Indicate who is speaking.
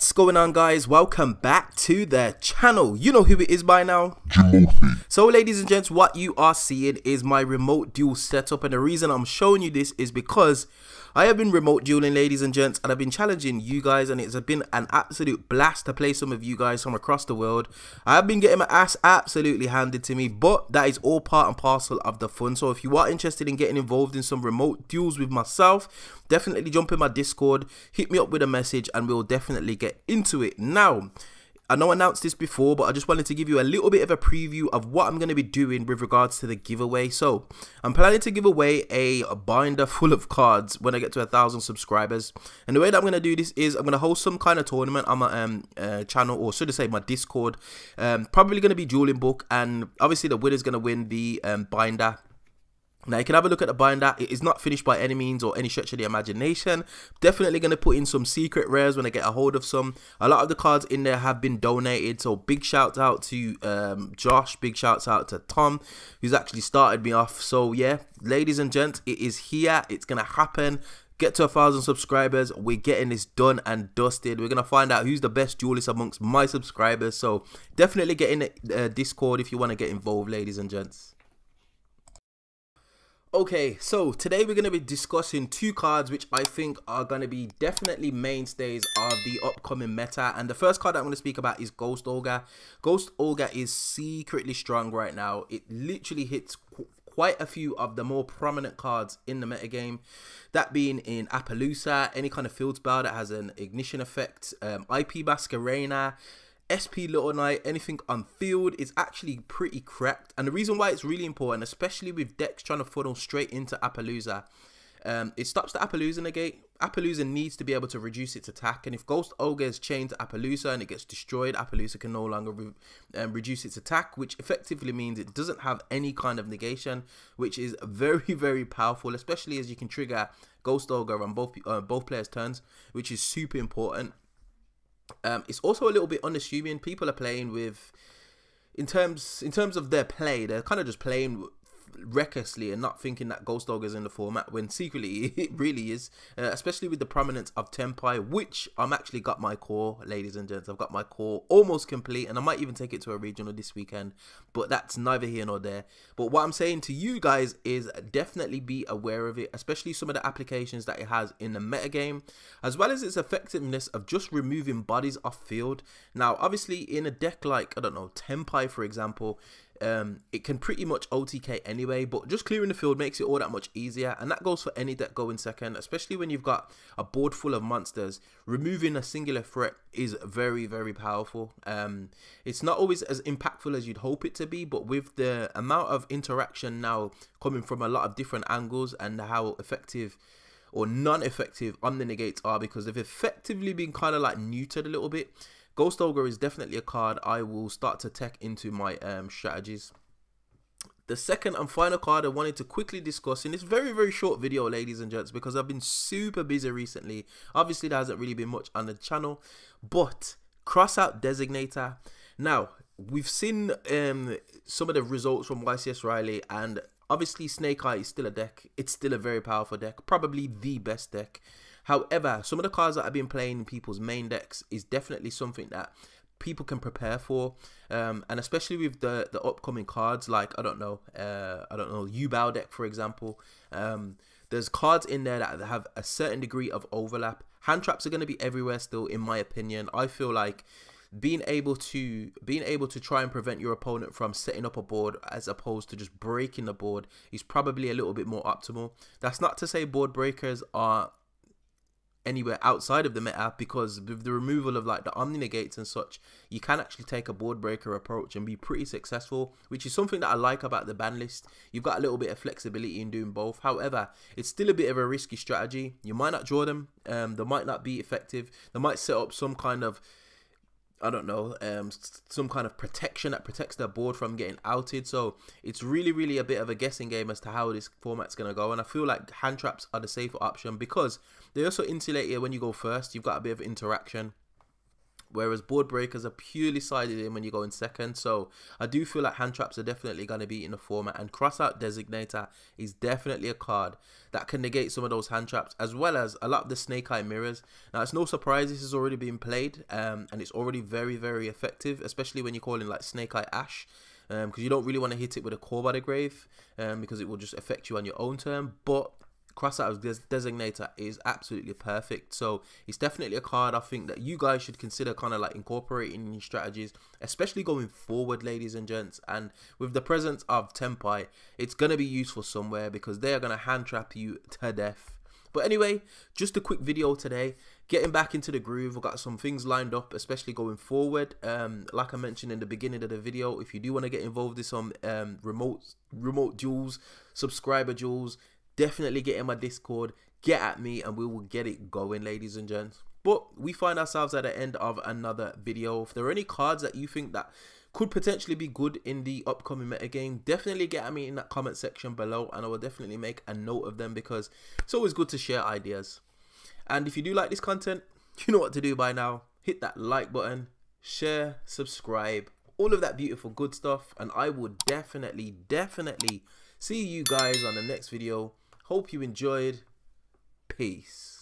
Speaker 1: What's going on guys? Welcome back to the channel. You know who it is by now. So ladies and gents, what you are seeing is my remote duel setup and the reason I'm showing you this is because I have been remote dueling ladies and gents and I've been challenging you guys and it's been an absolute blast to play some of you guys from across the world. I have been getting my ass absolutely handed to me but that is all part and parcel of the fun. So if you are interested in getting involved in some remote duels with myself, definitely jump in my Discord, hit me up with a message and we'll definitely get into it. Now, I know I announced this before, but I just wanted to give you a little bit of a preview of what I'm going to be doing with regards to the giveaway. So, I'm planning to give away a binder full of cards when I get to a thousand subscribers. And the way that I'm going to do this is I'm going to host some kind of tournament on my um, uh, channel, or should I say my Discord. Um, probably going to be dueling book, and obviously the winner's going to win the um, binder now you can have a look at the binder. It is not finished by any means or any stretch of the imagination. Definitely going to put in some secret rares when I get a hold of some. A lot of the cards in there have been donated. So big shout out to um, Josh. Big shouts out to Tom who's actually started me off. So yeah, ladies and gents, it is here. It's going to happen get to a thousand subscribers we're getting this done and dusted we're gonna find out who's the best duelist amongst my subscribers so definitely get in the uh, discord if you want to get involved ladies and gents Okay, so today we're going to be discussing two cards which I think are going to be definitely mainstays of the upcoming meta. And the first card I'm going to speak about is Ghost Ogre. Ghost Ogre is secretly strong right now. It literally hits qu quite a few of the more prominent cards in the metagame. That being in Apollousa, any kind of field spell that has an ignition effect, um, IP Masquerena, SP Little Knight, anything on field is actually pretty cracked. And the reason why it's really important, especially with decks trying to funnel straight into Apollousa, um, it stops the Apollousa negate. Apollousa needs to be able to reduce its attack, and if Ghost Ogre is chained to Apollousa and it gets destroyed, Apollousa can no longer re um, reduce its attack, which effectively means it doesn't have any kind of negation, which is very, very powerful, especially as you can trigger Ghost Ogre on both uh, both players' turns, which is super important. Um, it's also a little bit unassuming. People are playing with, in terms in terms of their play, they're kind of just playing recklessly and not thinking that Ghost Dog is in the format when secretly it really is, uh, especially with the prominence of Tenpai, which I'm actually got my core, ladies and gents. I've got my core almost complete, and I might even take it to a regional this weekend, but that's neither here nor there. But what I'm saying to you guys is definitely be aware of it, especially some of the applications that it has in the metagame, as well as its effectiveness of just removing bodies off field. Now, obviously, in a deck like, I don't know, Tenpai, for example, um, it can pretty much OTK anyway, but just clearing the field makes it all that much easier, and that goes for any deck going second, especially when you've got a board full of monsters. Removing a singular threat is very, very powerful. Um, it's not always as impactful as you'd hope it to be, but with the amount of interaction now coming from a lot of different angles and how effective or non-effective Omni Negates are, because they've effectively been kind of like neutered a little bit Ghost Ogre is definitely a card I will start to tech into my um, strategies. The second and final card I wanted to quickly discuss in this very, very short video, ladies and gents, because I've been super busy recently. Obviously, there hasn't really been much on the channel, but Crossout Designator. Now, we've seen um, some of the results from YCS Riley, and obviously Snake Eye is still a deck. It's still a very powerful deck, probably the best deck. However, some of the cards that I've been playing in people's main decks is definitely something that people can prepare for. Um, and especially with the the upcoming cards like i don't know uh, i don't know Yubel deck for example. Um, there's cards in there that have a certain degree of overlap. Hand traps are going to be everywhere still in my opinion. I feel like being able to being able to try and prevent your opponent from setting up a board as opposed to just breaking the board is probably a little bit more optimal. That's not to say board breakers are anywhere outside of the meta because with the removal of like the omni negates and such you can actually take a board breaker approach and be pretty successful which is something that i like about the ban list. You've got a little bit of flexibility in doing both. However it's still a bit of a risky strategy. You might not draw them um, they might not be effective. They might set up some kind of I don't know, um, some kind of protection that protects their board from getting outed. So it's really, really a bit of a guessing game as to how this format's going to go. And I feel like hand traps are the safer option because they also insulate you when you go first. You've got a bit of interaction whereas board breakers are purely sided in when you go in second. So I do feel like hand traps are definitely going to be in the format, and crossout designator is definitely a card that can negate some of those hand traps as well as a lot of the snake eye mirrors. Now it's no surprise this has already been played, um, and it's already very very effective, especially when you're calling like snake eye ash because um, you don't really want to hit it with a Called by the Grave um, because it will just affect you on your own turn. But Crossout as Designator is absolutely perfect. So it's definitely a card I think that you guys should consider kind of like incorporating in your strategies, especially going forward, ladies and gents. And with the presence of Tenpai, it's going to be useful somewhere because they are going to hand trap you to death. But anyway, just a quick video today getting back into the groove. I've got some things lined up, especially going forward. Um, like I mentioned in the beginning of the video, if you do want to get involved in some um, remote remote duels, subscriber duels, definitely get in my Discord. Get at me, and we will get it going, ladies and gents. But we find ourselves at the end of another video. If there are any cards that you think that could potentially be good in the upcoming meta game, definitely get at me in that comment section below, and I will definitely make a note of them because it's always good to share ideas. And if you do like this content, you know what to do by now. Hit that like button, share, subscribe, all of that beautiful good stuff. And I will definitely, definitely see you guys on the next video. Hope you enjoyed. Peace.